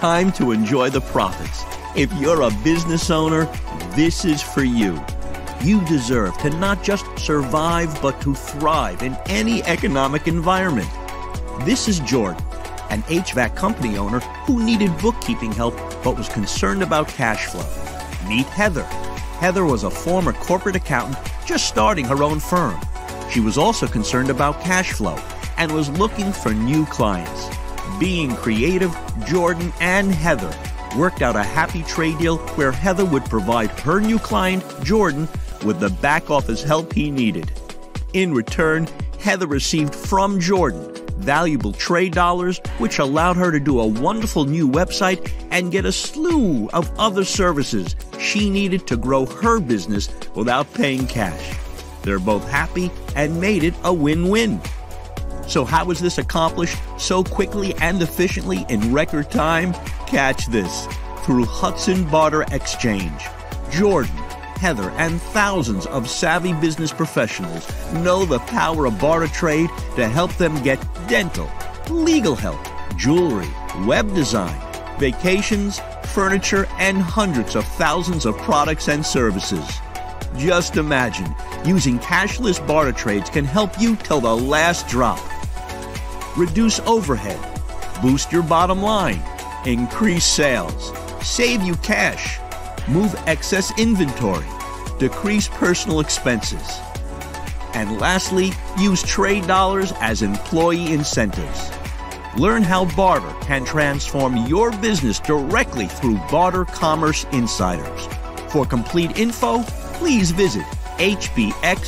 time to enjoy the profits. If you're a business owner, this is for you. You deserve to not just survive, but to thrive in any economic environment. This is Jordan, an HVAC company owner who needed bookkeeping help but was concerned about cash flow. Meet Heather. Heather was a former corporate accountant just starting her own firm. She was also concerned about cash flow and was looking for new clients. Being creative, Jordan and Heather worked out a happy trade deal where Heather would provide her new client, Jordan, with the back office help he needed. In return, Heather received from Jordan valuable trade dollars, which allowed her to do a wonderful new website and get a slew of other services she needed to grow her business without paying cash. They're both happy and made it a win win. So, how was this accomplished so quickly and efficiently in record time? Catch this through Hudson Barter Exchange. Jordan, Heather, and thousands of savvy business professionals know the power of barter trade to help them get dental, legal help, jewelry, web design, vacations, furniture, and hundreds of thousands of products and services. Just imagine using cashless barter trades can help you till the last drop reduce overhead, boost your bottom line, increase sales, save you cash, move excess inventory, decrease personal expenses. And lastly, use trade dollars as employee incentives. Learn how barter can transform your business directly through Barter Commerce Insiders. For complete info, please visit hbxinc.com.